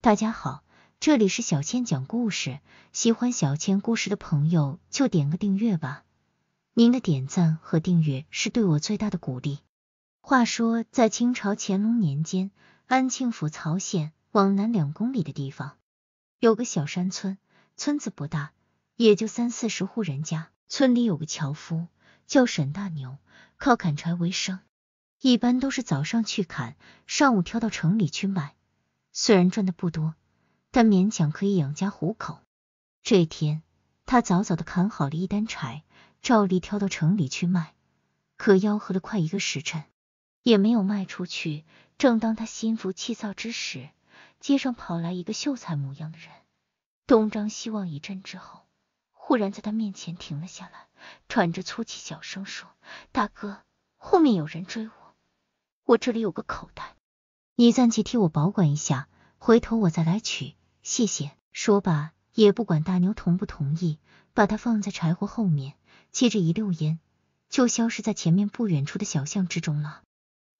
大家好，这里是小千讲故事，喜欢小千故事的朋友就点个订阅吧，您的点赞和订阅是对我最大的鼓励。话说，在清朝乾隆年间，安庆府曹县往南两公里的地方，有个小山村，村子不大，也就三四十户人家。村里有个樵夫叫沈大牛，靠砍柴为生，一般都是早上去砍，上午挑到城里去卖。虽然赚的不多，但勉强可以养家糊口。这天，他早早的砍好了一担柴，照例挑到城里去卖。可吆喝了快一个时辰，也没有卖出去。正当他心浮气躁之时，街上跑来一个秀才模样的人，东张西望一阵之后，忽然在他面前停了下来，喘着粗气，小声说：“大哥，后面有人追我，我这里有个口袋。”你暂且替我保管一下，回头我再来取，谢谢。说罢，也不管大牛同不同意，把它放在柴火后面，接着一溜烟就消失在前面不远处的小巷之中了。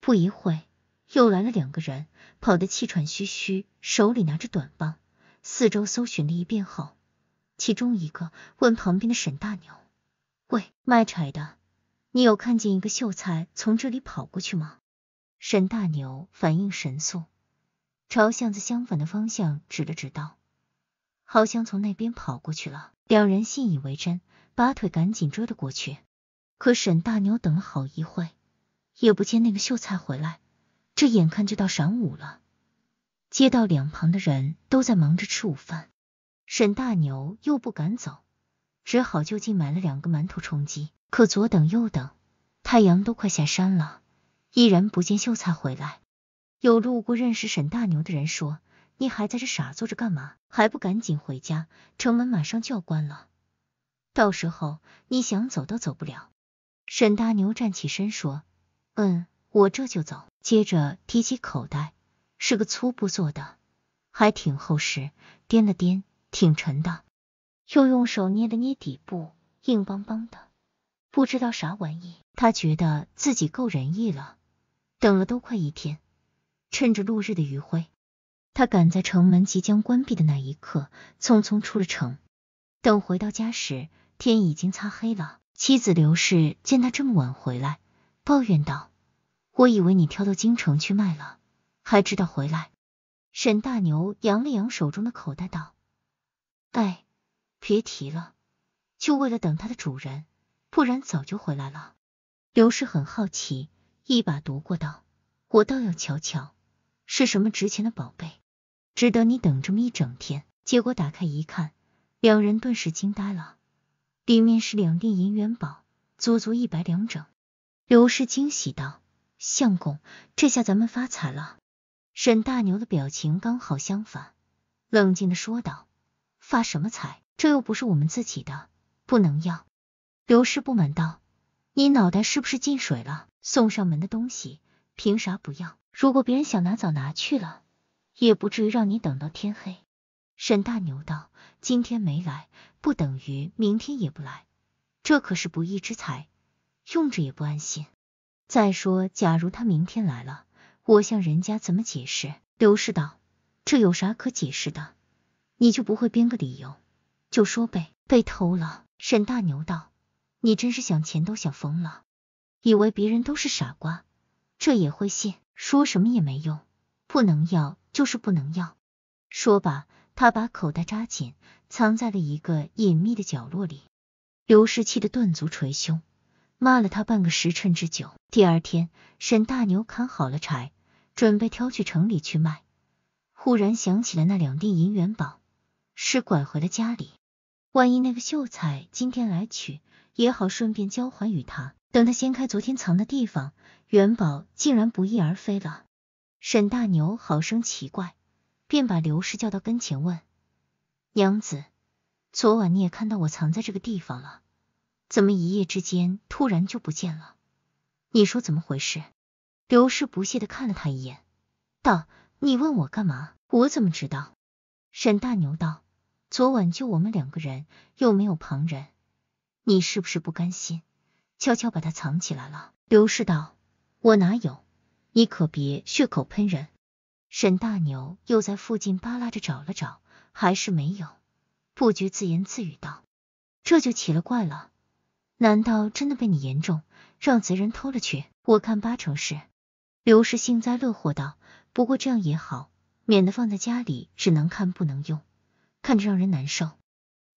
不一会，又来了两个人，跑得气喘吁吁，手里拿着短棒，四周搜寻了一遍后，其中一个问旁边的沈大牛：“喂，卖柴的，你有看见一个秀才从这里跑过去吗？”沈大牛反应神速，朝巷子相反的方向指了指，道：“好像从那边跑过去了。”两人信以为真，拔腿赶紧追了过去。可沈大牛等了好一会，也不见那个秀才回来。这眼看就到晌午了，街道两旁的人都在忙着吃午饭，沈大牛又不敢走，只好就近买了两个馒头充饥。可左等右等，太阳都快下山了。依然不见秀才回来，有路过认识沈大牛的人说：“你还在这傻坐着干嘛？还不赶紧回家，城门马上就要关了，到时候你想走都走不了。”沈大牛站起身说：“嗯，我这就走。”接着提起口袋，是个粗布做的，还挺厚实，掂了掂，挺沉的，又用手捏了捏底部，硬邦邦的，不知道啥玩意。他觉得自己够仁义了。等了都快一天，趁着落日的余晖，他赶在城门即将关闭的那一刻，匆匆出了城。等回到家时，天已经擦黑了。妻子刘氏见他这么晚回来，抱怨道：“我以为你挑到京城去卖了，还知道回来。”沈大牛扬了扬手中的口袋，道：“哎，别提了，就为了等它的主人，不然早就回来了。”刘氏很好奇。一把夺过道，我倒要瞧瞧是什么值钱的宝贝，值得你等这么一整天。结果打开一看，两人顿时惊呆了，里面是两锭银元宝，足足一百两整。刘氏惊喜道：“相公，这下咱们发财了。”沈大牛的表情刚好相反，冷静的说道：“发什么财？这又不是我们自己的，不能要。”刘氏不满道：“你脑袋是不是进水了？”送上门的东西，凭啥不要？如果别人想拿，早拿去了，也不至于让你等到天黑。沈大牛道：“今天没来，不等于明天也不来，这可是不义之财，用着也不安心。再说，假如他明天来了，我向人家怎么解释？”刘氏道：“这有啥可解释的？你就不会编个理由，就说被被偷了。”沈大牛道：“你真是想钱都想疯了。”以为别人都是傻瓜，这也会信？说什么也没用，不能要就是不能要。说罢，他把口袋扎紧，藏在了一个隐秘的角落里。刘氏气得顿足捶胸，骂了他半个时辰之久。第二天，沈大牛砍好了柴，准备挑去城里去卖，忽然想起了那两锭银元宝，是拐回了家里。万一那个秀才今天来取，也好顺便交还与他。等他掀开昨天藏的地方，元宝竟然不翼而飞了。沈大牛好生奇怪，便把刘氏叫到跟前问：“娘子，昨晚你也看到我藏在这个地方了，怎么一夜之间突然就不见了？你说怎么回事？”刘氏不屑的看了他一眼，道：“你问我干嘛？我怎么知道？”沈大牛道：“昨晚就我们两个人，又没有旁人，你是不是不甘心？”悄悄把它藏起来了。刘氏道：“我哪有？你可别血口喷人。”沈大牛又在附近扒拉着找了找，还是没有，不觉自言自语道：“这就奇了怪了，难道真的被你言中，让贼人偷了去？我看八成是。”刘氏幸灾乐祸道：“不过这样也好，免得放在家里只能看不能用，看着让人难受。”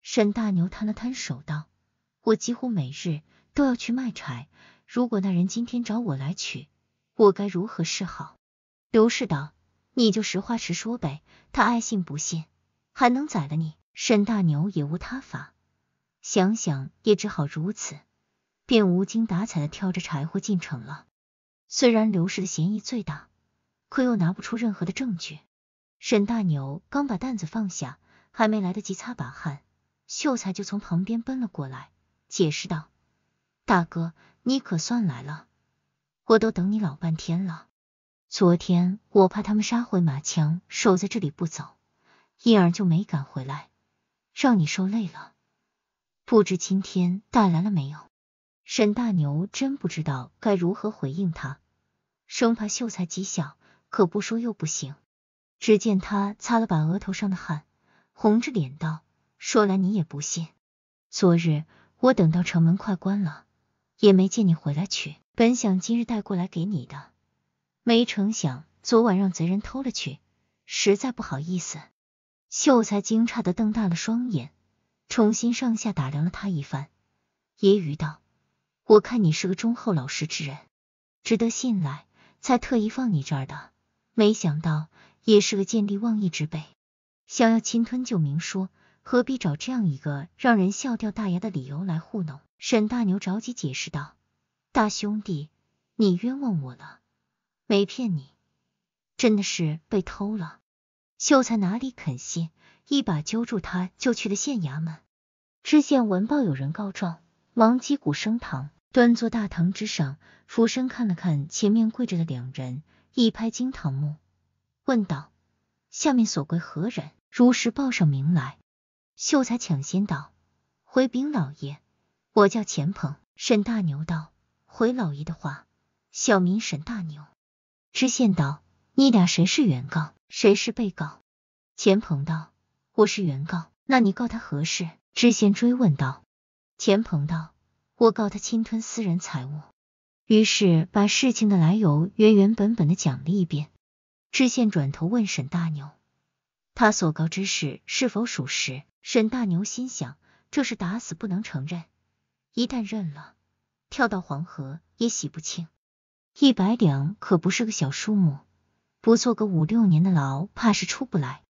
沈大牛摊了摊手道：“我几乎每日都要去卖柴，如果那人今天找我来取，我该如何是好？”刘氏道：“你就实话实说呗，他爱信不信，还能宰了你。”沈大牛也无他法，想想也只好如此，便无精打采的挑着柴火进城了。虽然刘氏的嫌疑最大，可又拿不出任何的证据。沈大牛刚把担子放下，还没来得及擦把汗。秀才就从旁边奔了过来，解释道：“大哥，你可算来了，我都等你老半天了。昨天我怕他们杀回马枪，守在这里不走，因而就没敢回来，让你受累了。不知今天带来了没有？”沈大牛真不知道该如何回应他，生怕秀才讥笑，可不说又不行。只见他擦了把额头上的汗，红着脸道。说来你也不信，昨日我等到城门快关了，也没见你回来取，本想今日带过来给你的，没成想昨晚让贼人偷了去，实在不好意思。秀才惊诧的瞪大了双眼，重新上下打量了他一番，揶揄道：“我看你是个忠厚老实之人，值得信赖，才特意放你这儿的，没想到也是个见利忘义之辈，想要侵吞就明说。”何必找这样一个让人笑掉大牙的理由来糊弄？沈大牛着急解释道：“大兄弟，你冤枉我了，没骗你，真的是被偷了。”秀才哪里肯信，一把揪住他就去了县衙门。知县闻报有人告状，忙击鼓升堂，端坐大堂之上，俯身看了看前面跪着的两人，一拍惊堂木，问道：“下面所跪何人？如实报上名来。”秀才抢先道：“回禀老爷，我叫钱鹏。”沈大牛道：“回老爷的话，小名沈大牛。”知县道：“你俩谁是原告，谁是被告？”钱鹏道：“我是原告。”那你告他何事？知县追问道。钱鹏道：“我告他侵吞私人财物。”于是把事情的来由原原本本的讲了一遍。知县转头问沈大牛：“他所告之事是否属实？”沈大牛心想，这是打死不能承认，一旦认了，跳到黄河也洗不清。一百两可不是个小数目，不坐个五六年的牢，怕是出不来。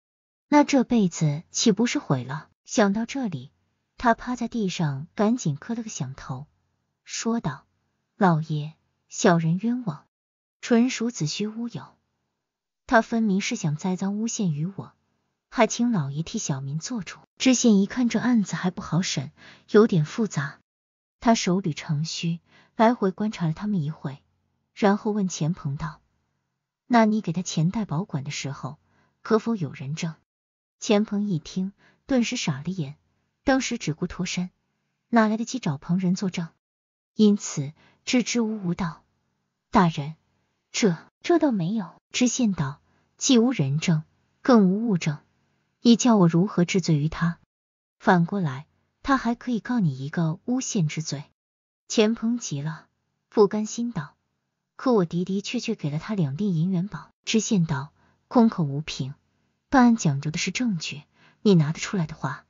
那这辈子岂不是毁了？想到这里，他趴在地上，赶紧磕了个响头，说道：“老爷，小人冤枉，纯属子虚乌有。他分明是想栽赃诬陷于我。”还请老爷替小民做主。知县一看这案子还不好审，有点复杂，他手捋长须，来回观察了他们一会，然后问钱鹏道：“那你给他钱袋保管的时候，可否有人证？”钱鹏一听，顿时傻了眼，当时只顾脱身，哪来得及找旁人作证？因此支支吾吾道：“大人，这这倒没有。”知县道：“既无人证，更无物证。”你叫我如何治罪于他？反过来，他还可以告你一个诬陷之罪。钱鹏急了，不甘心道：“可我的的确确给了他两锭银元宝。”知县道：“空口无凭，办案讲究的是证据。你拿得出来的话，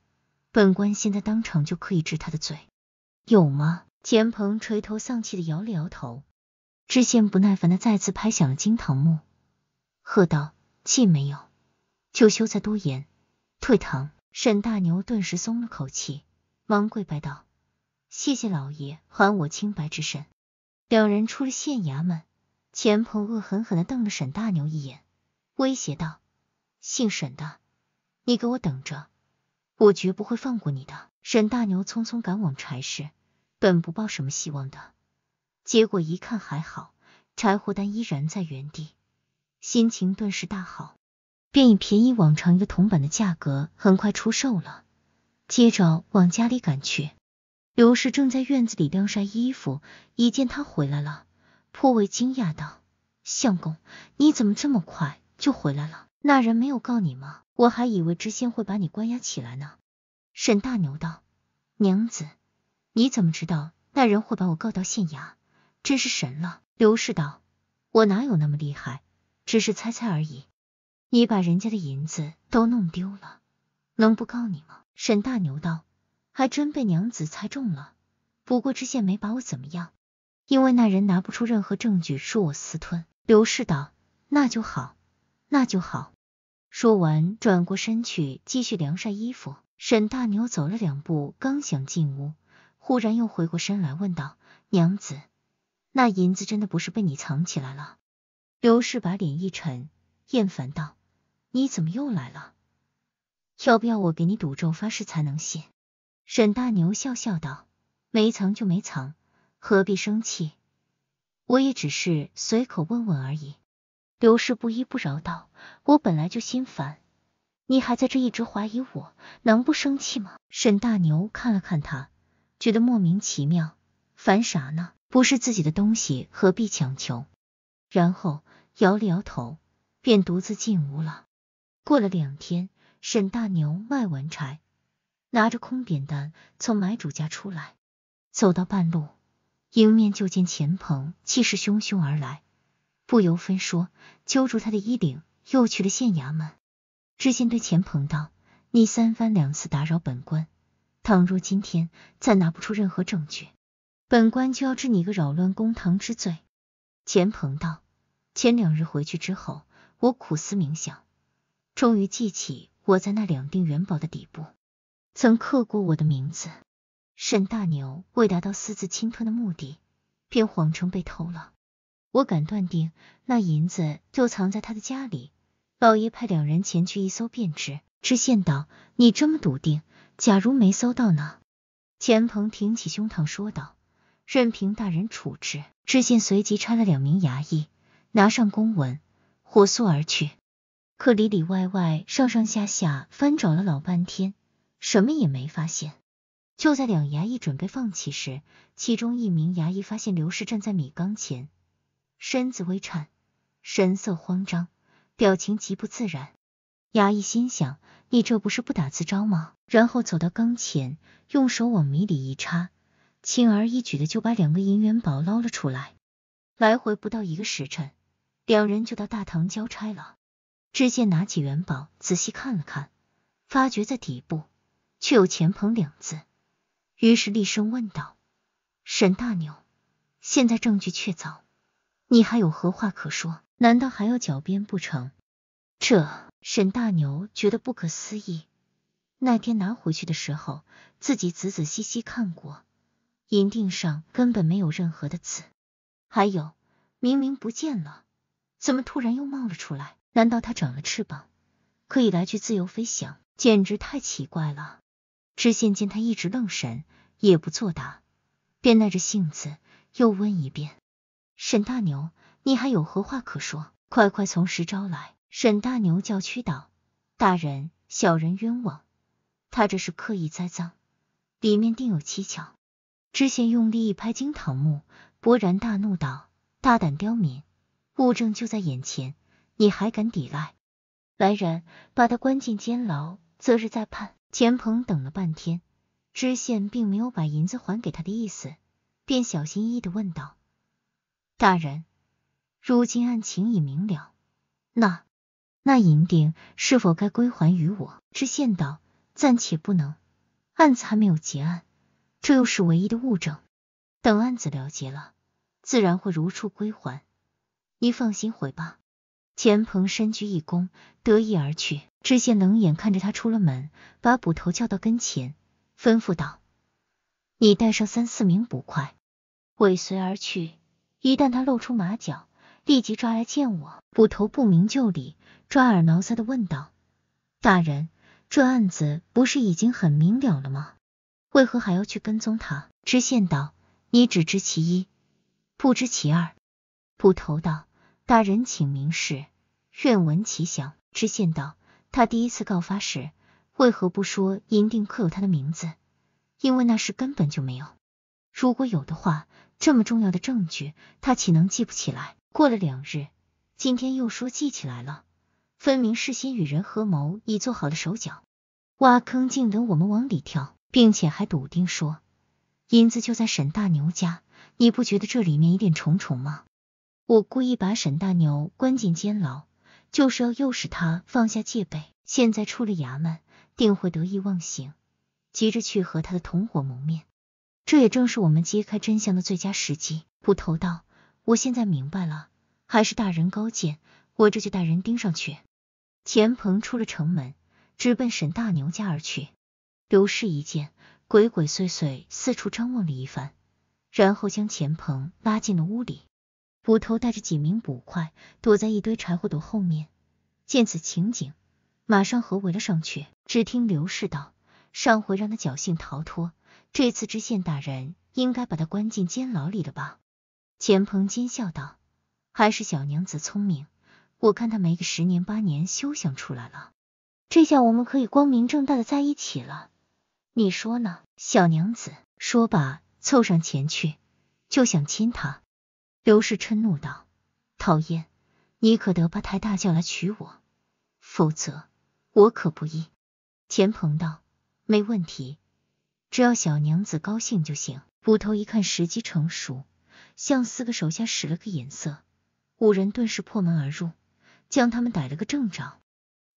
本官现在当场就可以治他的罪，有吗？”钱鹏垂头丧气的摇了摇头。知县不耐烦的再次拍响了惊堂木，喝道：“既没有，就休再多言。”退堂，沈大牛顿时松了口气，忙跪拜道：“谢谢老爷还我清白之身。”两人出了县衙门，钱鹏恶狠狠地瞪了沈大牛一眼，威胁道：“姓沈的，你给我等着，我绝不会放过你的。”沈大牛匆匆赶往柴市，本不抱什么希望的，结果一看还好，柴火单依然在原地，心情顿时大好。便以便宜往常一个铜板的价格很快出售了，接着往家里赶去。刘氏正在院子里晾晒衣服，一见他回来了，颇为惊讶道：“相公，你怎么这么快就回来了。那人没有告你吗？我还以为知县会把你关押起来呢。沈大牛道：“娘子，你怎么知道那人会把我告到县衙？真是神了。”刘氏道：“我哪有那么厉害，只是猜猜而已。你把人家的银子都弄丢了，能不告你吗？”沈大牛道：“还真被娘子猜中了。不过知县没把我怎么样。”因为那人拿不出任何证据说我私吞。刘氏道：“那就好，那就好。”说完，转过身去继续晾晒衣服。沈大牛走了两步，刚想进屋，忽然又回过身来问道：“娘子，那银子真的不是被你藏起来了？”刘氏把脸一沉，厌烦道：“你怎么又来了？要不要我给你赌咒发誓才能信？”沈大牛笑笑道：“没藏就没藏。”何必生气？我也只是随口问问而已。刘氏不依不饶道：“我本来就心烦，你还在这一直怀疑我，能不生气吗？”沈大牛看了看他，觉得莫名其妙，烦啥呢？不是自己的东西，何必强求？然后摇了摇头，便独自进屋了。过了两天，沈大牛卖完柴，拿着空扁担从买主家出来，走到半路。迎面就见钱鹏气势汹汹而来，不由分说，揪住他的衣领，又去了县衙门。知县对钱鹏道：“你三番两次打扰本官，倘若今天再拿不出任何证据，本官就要治你个扰乱公堂之罪。”钱鹏道：“前两日回去之后，我苦思冥想，终于记起我在那两锭元宝的底部曾刻过我的名字。”沈大牛为达到私自侵吞的目的，便谎称被偷了。我敢断定，那银子就藏在他的家里。老爷派两人前去一搜便知。知县道：“你这么笃定，假如没搜到呢？”钱鹏挺起胸膛说道：“任凭大人处置。”知县随即差了两名衙役，拿上公文，火速而去。可里里外外、上上下下翻找了老半天，什么也没发现。就在两衙役准备放弃时，其中一名衙役发现刘氏站在米缸前，身子微颤，神色慌张，表情极不自然。衙役心想：你这不是不打自招吗？然后走到缸前，用手往米里一插，轻而易举的就把两个银元宝捞了出来。来回不到一个时辰，两人就到大堂交差了。知县拿起元宝仔细看了看，发觉在底部却有钱鹏两字。于是厉声问道：“沈大牛，现在证据确凿，你还有何话可说？难道还要狡辩不成？”这沈大牛觉得不可思议。那天拿回去的时候，自己仔仔细细看过，银锭上根本没有任何的字。还有，明明不见了，怎么突然又冒了出来？难道他长了翅膀，可以来去自由飞翔？简直太奇怪了！知县见他一直愣神。也不作答，便耐着性子又问一遍：“沈大牛，你还有何话可说？快快从实招来！”沈大牛叫屈道：“大人，小人冤枉，他这是刻意栽赃，里面定有蹊跷。”知县用力一拍惊堂木，勃然大怒道：“大胆刁民，物证就在眼前，你还敢抵赖？来人，把他关进监牢，择日再判。”钱鹏等了半天。知县并没有把银子还给他的意思，便小心翼翼的问道：“大人，如今案情已明了，那那银锭是否该归还于我？”知县道：“暂且不能，案子还没有结案，这又是唯一的物证。等案子了结了，自然会如数归还。你放心回吧。”钱鹏深鞠一躬，得意而去。知县冷眼看着他出了门，把捕头叫到跟前。吩咐道：“你带上三四名捕快，尾随而去。一旦他露出马脚，立即抓来见我。”捕头不明就里，抓耳挠腮的问道：“大人，这案子不是已经很明了了吗？为何还要去跟踪他？”知县道：“你只知其一，不知其二。”捕头道：“大人请明示，愿闻其详。”知县道：“他第一次告发时。”为何不说银锭刻有他的名字？因为那时根本就没有。如果有的话，这么重要的证据，他岂能记不起来？过了两日，今天又说记起来了，分明事先与人合谋，已做好了手脚，挖坑竟等我们往里跳，并且还笃定说银子就在沈大牛家。你不觉得这里面疑点重重吗？我故意把沈大牛关进监牢，就是要诱使他放下戒备。现在出了衙门，定会得意忘形，急着去和他的同伙谋面。这也正是我们揭开真相的最佳时机。捕头道：“我现在明白了，还是大人高见，我这就带人盯上去。”钱鹏出了城门，直奔沈大牛家而去。刘氏一见，鬼鬼祟祟四处张望了一番。然后将钱鹏拉进了屋里，捕头带着几名捕快躲在一堆柴火垛后面。见此情景，马上合围了上去。只听刘氏道：“上回让他侥幸逃脱，这次知县大人应该把他关进监牢里了吧？”钱鹏奸笑道：“还是小娘子聪明，我看他没个十年八年休想出来了。这下我们可以光明正大的在一起了，你说呢？”小娘子说罢。凑上前去，就想亲他。刘氏嗔怒道：“讨厌，你可得把抬大轿来娶我，否则我可不依。”钱鹏道：“没问题，只要小娘子高兴就行。”捕头一看时机成熟，向四个手下使了个眼色，五人顿时破门而入，将他们逮了个正着。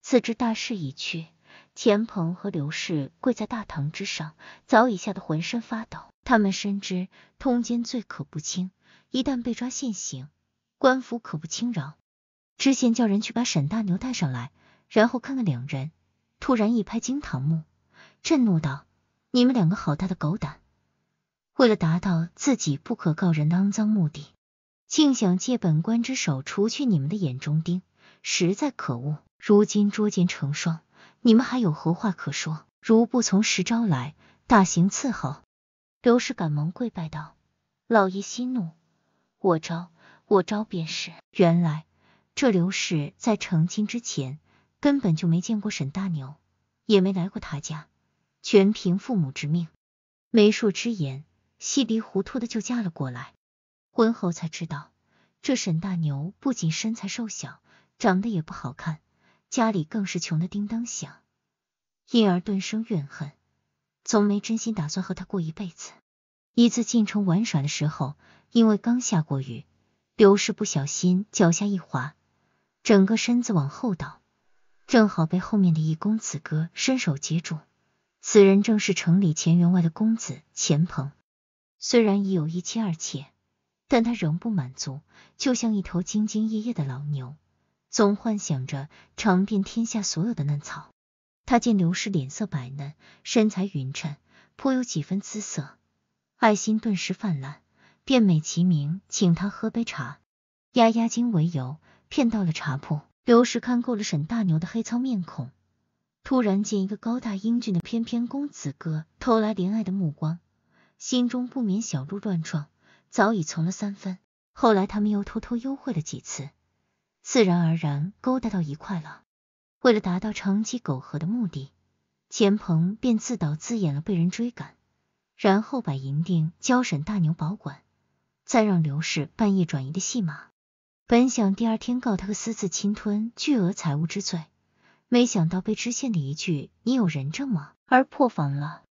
此知大势已去。钱鹏和刘氏跪在大堂之上，早已吓得浑身发抖。他们深知通奸罪可不轻，一旦被抓现行，官府可不轻饶。知县叫人去把沈大牛带上来，然后看看两人，突然一拍惊堂木，震怒道：“你们两个好大的狗胆！为了达到自己不可告人的肮脏目的，竟想借本官之手除去你们的眼中钉，实在可恶！如今捉奸成双。”你们还有何话可说？如不从实招来，大刑伺候。刘氏赶忙跪拜道：“老爷息怒，我招，我招便是。”原来这刘氏在成亲之前根本就没见过沈大牛，也没来过他家，全凭父母之命，媒妁之言，稀里糊涂的就嫁了过来。婚后才知道，这沈大牛不仅身材瘦小，长得也不好看。家里更是穷的叮当响，因而顿生怨恨，从没真心打算和他过一辈子。一次进城玩耍的时候，因为刚下过雨，刘氏不小心脚下一滑，整个身子往后倒，正好被后面的一公子哥伸手接住。此人正是城里钱员外的公子钱鹏。虽然已有一妻二妾，但他仍不满足，就像一头兢兢业业的老牛。总幻想着尝遍天下所有的嫩草。他见刘氏脸色白嫩，身材匀称，颇有几分姿色，爱心顿时泛滥，便美其名请他喝杯茶，压压惊为由骗到了茶铺。刘氏看够了沈大牛的黑糙面孔，突然见一个高大英俊的翩翩公子哥投来怜爱的目光，心中不免小鹿乱撞，早已从了三分。后来他们又偷偷幽会了几次。自然而然勾搭到一块了。为了达到长期苟合的目的，钱鹏便自导自演了被人追赶，然后把银锭交沈大牛保管，再让刘氏半夜转移的戏码。本想第二天告他个私自侵吞巨额财物之罪，没想到被知县的一句“你有人证吗”而破防了。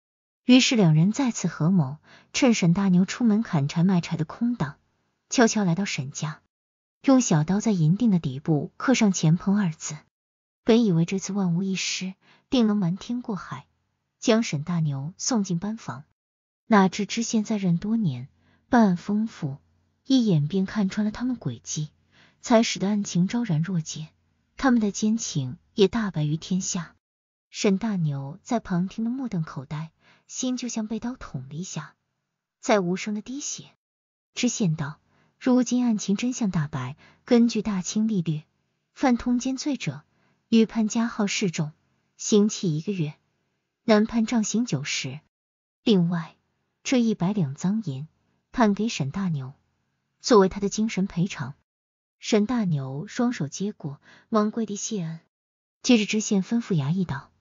于是两人再次合谋，趁沈大牛出门砍柴卖柴的空档，悄悄来到沈家。用小刀在银锭的底部刻上“钱鹏”二字，本以为这次万无一失，定能瞒天过海，将沈大牛送进班房。哪知知县在任多年，办案丰富，一眼便看穿了他们诡计，才使得案情昭然若揭，他们的奸情也大白于天下。沈大牛在旁听得目瞪口呆，心就像被刀捅了一下，在无声的滴血。知县道。如今案情真相大白，根据大清律例，犯通奸罪者，予判加号示众，刑期一个月，男判杖刑九十。另外，这一百两赃银判给沈大牛，作为他的精神赔偿。沈大牛双手接过，忙跪地谢恩。接着，知县吩咐衙役道：“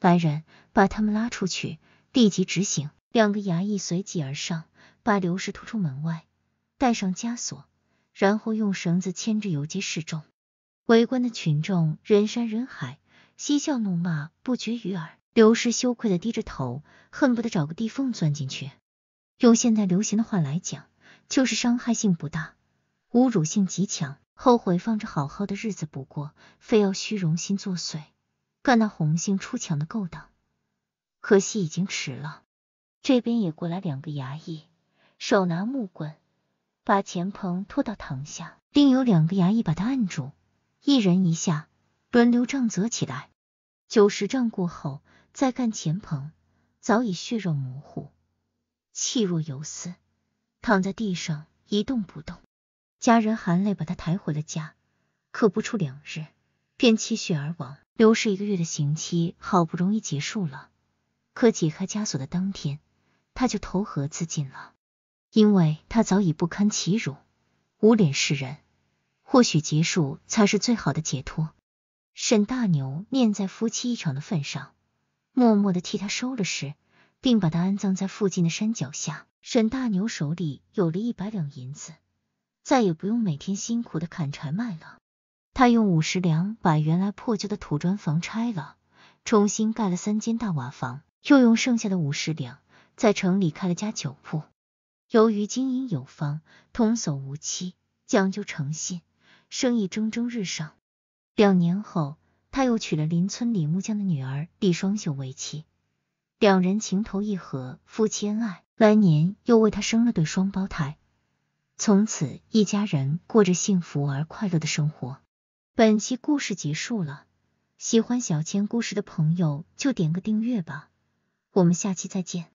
来人，把他们拉出去，立即执行。”两个衙役随即而上，把刘氏拖出门外。带上枷锁，然后用绳子牵着游街示众。围观的群众人山人海，嬉笑怒骂不绝于耳。刘氏羞愧的低着头，恨不得找个地缝钻进去。用现在流行的话来讲，就是伤害性不大，侮辱性极强，后悔放着好好的日子不过，非要虚荣心作祟，干那红杏出墙的勾当。可惜已经迟了。这边也过来两个衙役，手拿木棍，把钱鹏拖到堂下，另有两个衙役把他按住，一人一下，轮流杖责起来。九十杖过后。再看钱鹏，早已血肉模糊，气若游丝，躺在地上一动不动。家人含泪把他抬回了家，可不出两日，便气血而亡。刘氏一个月的刑期好不容易结束了，可解开枷锁的当天，他就投河自尽了，因为他早已不堪其辱，无脸示人。或许结束才是最好的解脱。沈大牛念在夫妻一场的份上。默默的替他收了尸，并把他安葬在附近的山脚下。沈大牛手里有了一百两银子，再也不用每天辛苦的砍柴卖了。他用五十两把原来破旧的土砖房拆了，重新盖了三间大瓦房，又用剩下的五十两在城里开了家酒铺。由于经营有方，童叟无欺，讲究诚信，生意蒸蒸日上。两年后。他又娶了邻村李木匠的女儿李双秀为妻，两人情投意合，夫妻恩爱。来年又为他生了对双胞胎，从此一家人过着幸福而快乐的生活。本期故事结束了，喜欢小千故事的朋友就点个订阅吧，我们下期再见。